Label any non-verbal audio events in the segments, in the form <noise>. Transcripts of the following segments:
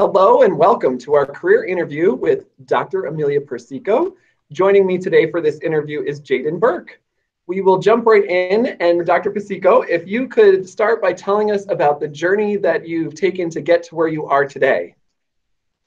Hello and welcome to our career interview with Dr. Amelia Persico. Joining me today for this interview is Jaden Burke. We will jump right in and Dr. Persico, if you could start by telling us about the journey that you've taken to get to where you are today.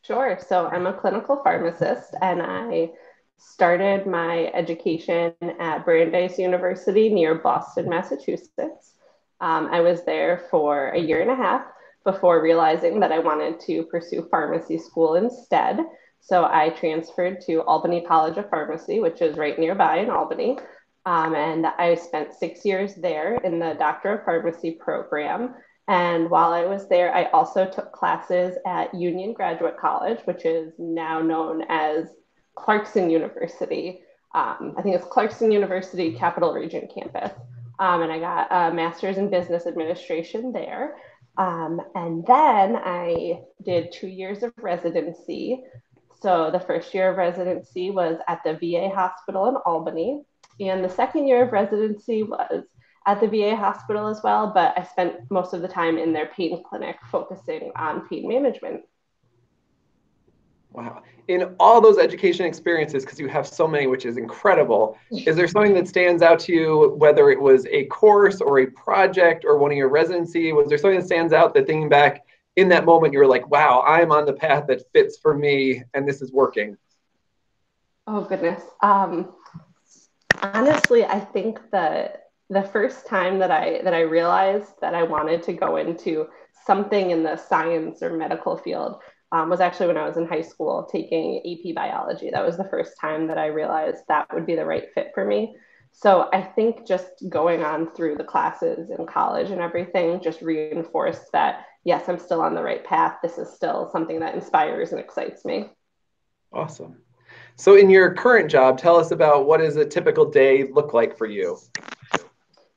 Sure. So I'm a clinical pharmacist and I started my education at Brandeis University near Boston, Massachusetts. Um, I was there for a year and a half before realizing that I wanted to pursue pharmacy school instead. So I transferred to Albany College of Pharmacy, which is right nearby in Albany. Um, and I spent six years there in the Doctor of Pharmacy program. And while I was there, I also took classes at Union Graduate College, which is now known as Clarkson University. Um, I think it's Clarkson University Capital Region campus. Um, and I got a master's in business administration there. Um, and then I did two years of residency. So the first year of residency was at the VA hospital in Albany. And the second year of residency was at the VA hospital as well, but I spent most of the time in their pain clinic focusing on pain management. Wow. In all those education experiences, because you have so many, which is incredible, <laughs> is there something that stands out to you, whether it was a course or a project or one of your residency? Was there something that stands out that thinking back in that moment, you were like, wow, I'm on the path that fits for me and this is working? Oh, goodness. Um, honestly, I think that the first time that I that I realized that I wanted to go into something in the science or medical field um, was actually when I was in high school taking AP biology. That was the first time that I realized that would be the right fit for me. So I think just going on through the classes in college and everything just reinforced that yes, I'm still on the right path. This is still something that inspires and excites me. Awesome. So in your current job, tell us about what does a typical day look like for you?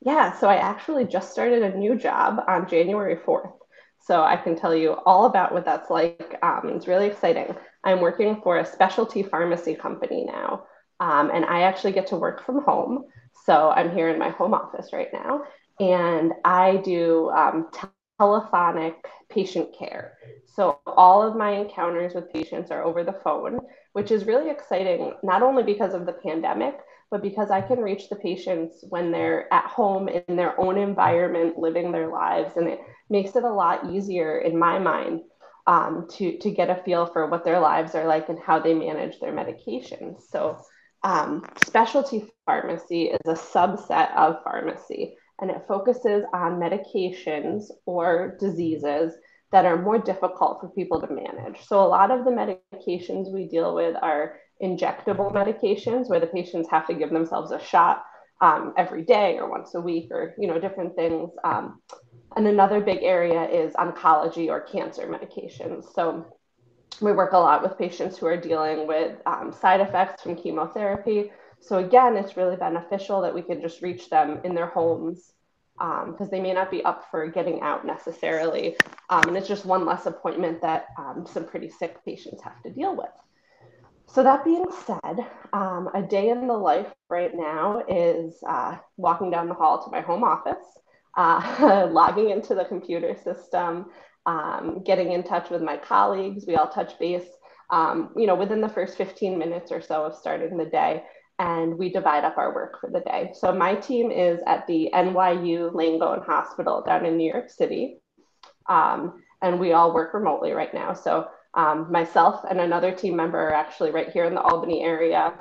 Yeah, so I actually just started a new job on January 4th. So I can tell you all about what that's like. Um, it's really exciting. I'm working for a specialty pharmacy company now, um, and I actually get to work from home. So I'm here in my home office right now, and I do um, telephonic patient care. So all of my encounters with patients are over the phone, which is really exciting, not only because of the pandemic, but because I can reach the patients when they're at home in their own environment, living their lives. And it makes it a lot easier in my mind um, to, to get a feel for what their lives are like and how they manage their medications. So, um, specialty pharmacy is a subset of pharmacy and it focuses on medications or diseases that are more difficult for people to manage. So, a lot of the medications we deal with are injectable medications where the patients have to give themselves a shot um, every day or once a week or you know different things um, and another big area is oncology or cancer medications. So we work a lot with patients who are dealing with um, side effects from chemotherapy. So again it's really beneficial that we can just reach them in their homes because um, they may not be up for getting out necessarily. Um, and it's just one less appointment that um, some pretty sick patients have to deal with. So that being said, um, a day in the life right now is uh, walking down the hall to my home office, uh, <laughs> logging into the computer system, um, getting in touch with my colleagues. We all touch base, um, you know, within the first 15 minutes or so of starting the day, and we divide up our work for the day. So my team is at the NYU Langone Hospital down in New York City, um, and we all work remotely right now. So um, myself and another team member are actually right here in the Albany area.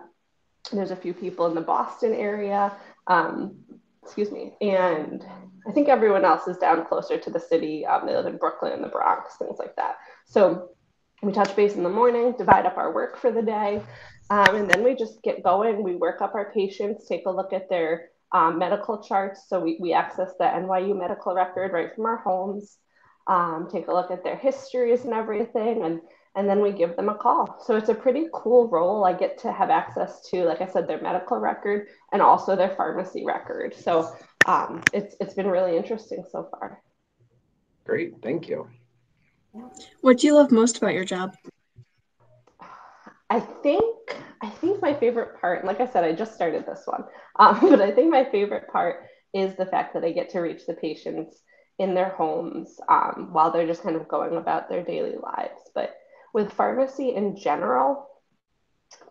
There's a few people in the Boston area. Um, excuse me. And I think everyone else is down closer to the city. Um, they live in Brooklyn and the Bronx, things like that. So we touch base in the morning, divide up our work for the day, um, and then we just get going. We work up our patients, take a look at their um, medical charts. So we, we access the NYU medical record right from our homes um, take a look at their histories and everything, and and then we give them a call. So it's a pretty cool role. I get to have access to, like I said, their medical record and also their pharmacy record. So um, it's it's been really interesting so far. Great, thank you. What do you love most about your job? I think I think my favorite part, and like I said, I just started this one, um, <laughs> but I think my favorite part is the fact that I get to reach the patients in their homes um, while they're just kind of going about their daily lives. But with pharmacy in general,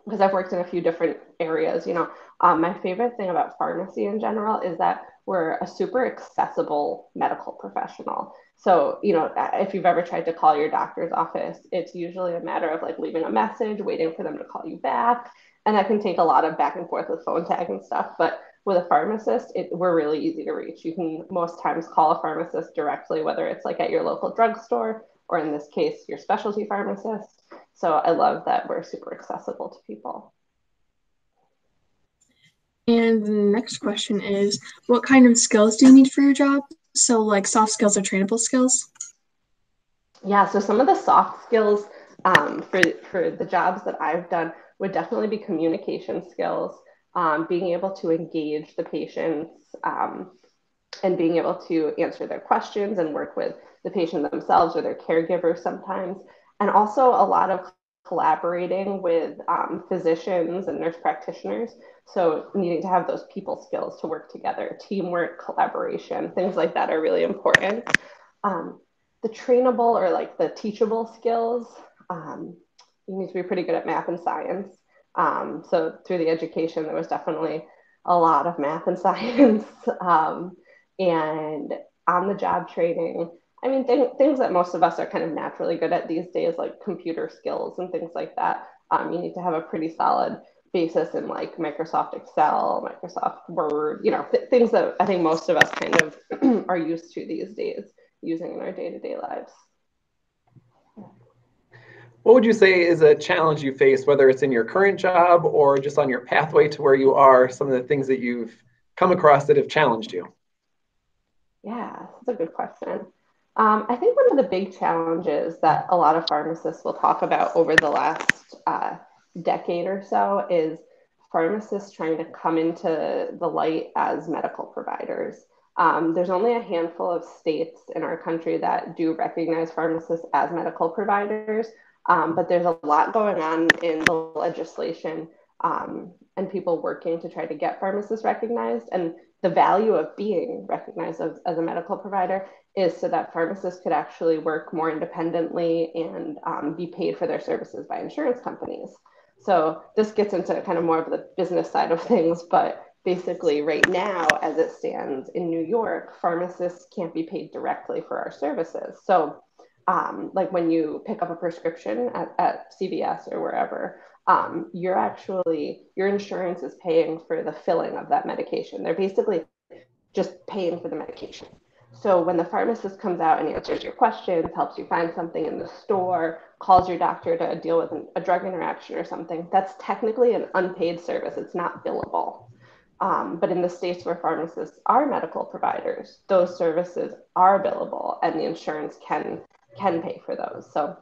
because I've worked in a few different areas, you know, um, my favorite thing about pharmacy in general is that we're a super accessible medical professional. So, you know, if you've ever tried to call your doctor's office, it's usually a matter of like leaving a message, waiting for them to call you back. And that can take a lot of back and forth with phone tag and stuff. But with a pharmacist, it, we're really easy to reach. You can most times call a pharmacist directly, whether it's like at your local drugstore or in this case, your specialty pharmacist. So I love that we're super accessible to people. And the next question is what kind of skills do you need for your job? So, like soft skills or trainable skills? Yeah, so some of the soft skills um, for, for the jobs that I've done would definitely be communication skills, um, being able to engage the patients, um, and being able to answer their questions and work with the patient themselves or their caregivers sometimes. And also a lot of collaborating with um, physicians and nurse practitioners. So, needing to have those people skills to work together, teamwork, collaboration, things like that are really important. Um, the trainable or like the teachable skills, um, you need to be pretty good at math and science. Um, so, through the education, there was definitely a lot of math and <laughs> science. And on the job training, I mean, th- things that most of us are kind of naturally good at these days, like computer skills and things like that. Um, you need to have a pretty solid basis in like Microsoft Excel, Microsoft Word, you know, th- things that I think most of us kind of <clears throat> are used to these days using in our day to day lives. What would you say is a challenge you face, whether it's in your current job or just on your pathway to where you are, some of the things that you've come across that have challenged you? Yeah, that's a good question. Um, I think one of the big challenges that a lot of pharmacists will talk about over the last uh, decade or so is pharmacists trying to come into the light as medical providers. Um, there's only a handful of states in our country that do recognize pharmacists as medical providers, um, but there's a lot going on in the legislation um, and people working to try to get pharmacists recognized. And the value of being recognized as, as a medical provider is so that pharmacists could actually work more independently and um, be paid for their services by insurance companies. So this gets into kind of more of the business side of <laughs> things, but basically right now, as it stands in New York, pharmacists can't be paid directly for our services. So um, like when you pick up a prescription at, at CVS or wherever, um, you're actually, your insurance is paying for the filling of that medication. They're basically just paying for the medication. So when the pharmacist comes out and answers your questions, helps you find something in the store, calls your doctor to deal with an, a drug interaction or something, that's technically an unpaid service. It's not billable. Um, but in the states where pharmacists are medical providers, those services are billable, and the insurance can can pay for those. So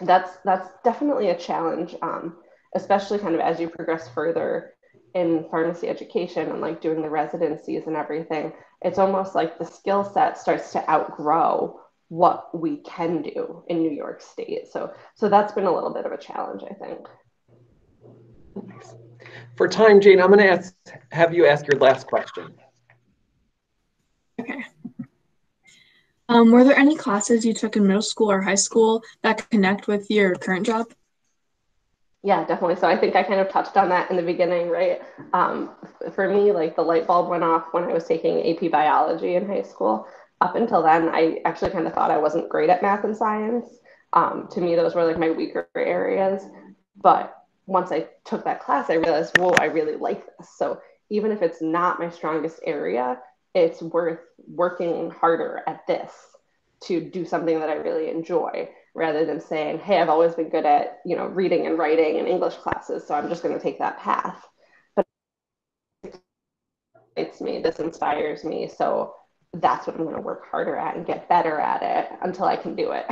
that's that's definitely a challenge, um, especially kind of as you progress further in pharmacy education and like doing the residencies and everything, it's almost like the skill set starts to outgrow what we can do in New York State. So so that's been a little bit of a challenge, I think. For time, Jane, I'm going to ask have you ask your last question. Okay. Um, were there any classes you took in middle school or high school that connect with your current job? Yeah, definitely. So I think I kind of touched on that in the beginning, right? Um, for me, like the light bulb went off when I was taking AP biology in high school. Up until then, I actually kind of thought I wasn't great at math and science. Um, to me, those were like my weaker areas. But once I took that class, I realized, whoa, I really like this. So even if it's not my strongest area, it's worth working harder at this to do something that I really enjoy rather than saying, hey, I've always been good at, you know, reading and writing and English classes, so I'm just going to take that path. But it's me, this inspires me, so that's what I'm going to work harder at and get better at it until I can do it.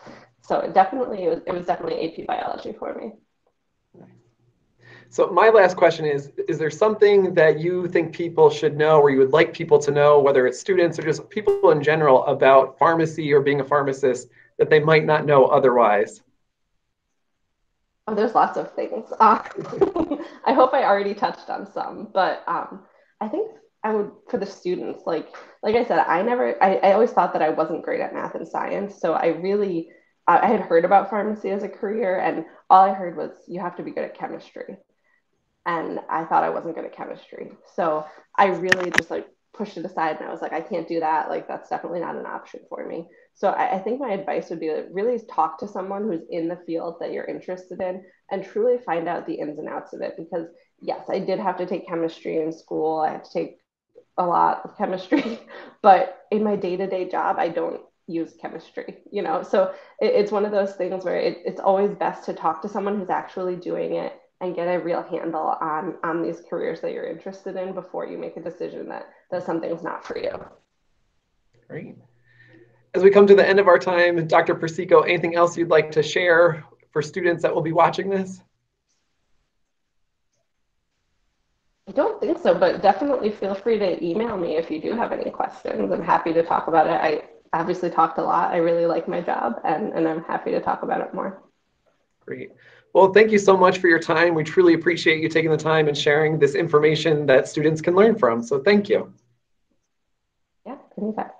<laughs> so it definitely, it was, it was definitely AP biology for me. So my last question is, is there something that you think people should know or you would like people to know, whether it's students or just people in general about pharmacy or being a pharmacist that they might not know otherwise? Oh, there's lots of things. Uh, <laughs> I hope I already touched on some, but um, I think I would, for the students, like like I said, I never, I, I always thought that I wasn't great at math and science. So I really, I had heard about pharmacy as a career, and all I heard was you have to be good at chemistry. And I thought I wasn't good at chemistry. So I really just like pushed it aside and I was like, I can't do that. Like, that's definitely not an option for me. So I, I think my advice would be to really talk to someone who's in the field that you're interested in and truly find out the ins and outs of it. Because, yes, I did have to take chemistry in school, I had to take a lot of chemistry, <laughs> but in my day to day job, I don't use chemistry, you know? So it, it's one of those things where it, it's always best to talk to someone who's actually doing it and get a real handle on on these careers that you're interested in before you make a decision that that something's not for you. Great. As we come to the end of our time, Dr. Persico, anything else you'd like to share for students that will be watching this? I don't think so, but definitely feel free to email me if you do have any questions. I'm happy to talk about it. I obviously talked a lot. I really like my job and, and I'm happy to talk about it more. Great. Well, thank you so much for your time. We truly appreciate you taking the time and sharing this information that students can learn from. So thank you. Yeah, anytime.